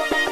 Bye.